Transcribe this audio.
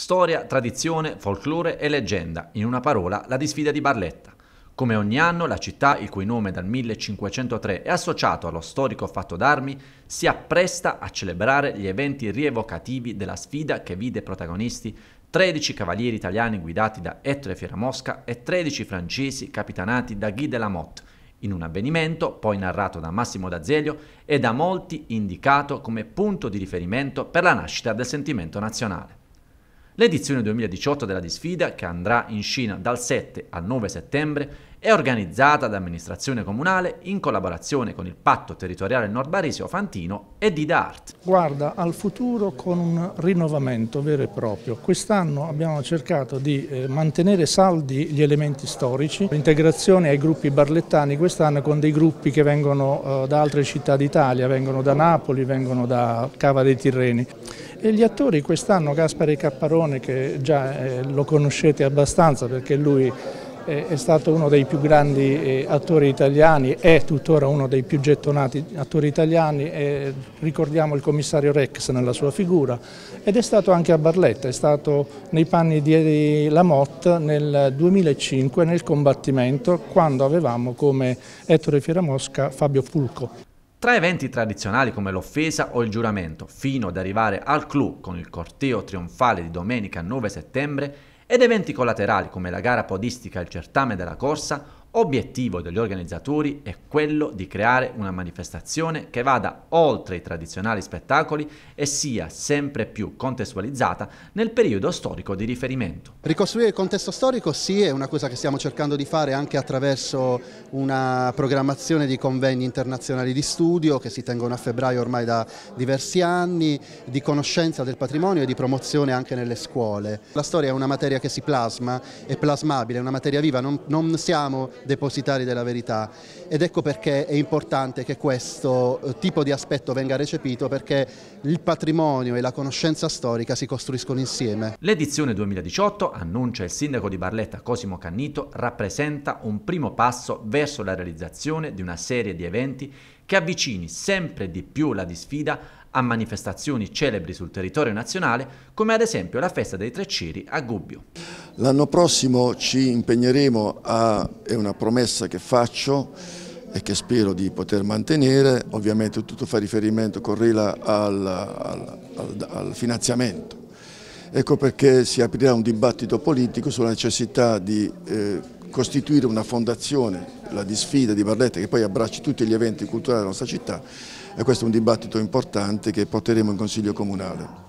Storia, tradizione, folklore e leggenda, in una parola la disfida di Barletta. Come ogni anno, la città, il cui nome dal 1503 è associato allo storico fatto d'armi, si appresta a celebrare gli eventi rievocativi della sfida che vide protagonisti 13 cavalieri italiani guidati da Ettore Fieramosca e 13 francesi capitanati da Guy de la Motte, in un avvenimento poi narrato da Massimo D'Azeglio e da molti indicato come punto di riferimento per la nascita del sentimento nazionale. L'edizione 2018 della Disfida, che andrà in scena dal 7 al 9 settembre, è organizzata da amministrazione comunale in collaborazione con il Patto Territoriale Nord Barisio Fantino e Dida Art. Guarda al futuro con un rinnovamento vero e proprio. Quest'anno abbiamo cercato di eh, mantenere saldi gli elementi storici, l'integrazione ai gruppi barlettani quest'anno con dei gruppi che vengono eh, da altre città d'Italia, vengono da Napoli, vengono da Cava dei Tirreni. E gli attori quest'anno, Gaspare Capparone, che già eh, lo conoscete abbastanza perché lui è stato uno dei più grandi eh, attori italiani, è tuttora uno dei più gettonati attori italiani, ricordiamo il commissario Rex nella sua figura ed è stato anche a Barletta, è stato nei panni di Lamotte nel 2005 nel combattimento quando avevamo come Ettore Fieramosca Fabio Fulco. Tra eventi tradizionali come l'offesa o il giuramento, fino ad arrivare al clou con il corteo trionfale di domenica 9 settembre, ed eventi collaterali come la gara podistica e il certame della corsa, Obiettivo degli organizzatori è quello di creare una manifestazione che vada oltre i tradizionali spettacoli e sia sempre più contestualizzata nel periodo storico di riferimento. Ricostruire il contesto storico sì, è una cosa che stiamo cercando di fare anche attraverso una programmazione di convegni internazionali di studio che si tengono a febbraio ormai da diversi anni, di conoscenza del patrimonio e di promozione anche nelle scuole. La storia è una materia che si plasma, è plasmabile, è una materia viva, non, non siamo depositari della verità ed ecco perché è importante che questo eh, tipo di aspetto venga recepito perché il patrimonio e la conoscenza storica si costruiscono insieme. L'edizione 2018, annuncia il sindaco di Barletta Cosimo Cannito, rappresenta un primo passo verso la realizzazione di una serie di eventi che avvicini sempre di più la disfida a manifestazioni celebri sul territorio nazionale, come ad esempio la festa dei Tre Ciri a Gubbio. L'anno prossimo ci impegneremo a, è una promessa che faccio e che spero di poter mantenere, ovviamente tutto fa riferimento, correla al, al, al, al finanziamento. Ecco perché si aprirà un dibattito politico sulla necessità di eh, costituire una fondazione, la disfida di Barletta, che poi abbracci tutti gli eventi culturali della nostra città e questo è un dibattito importante che porteremo in Consiglio Comunale.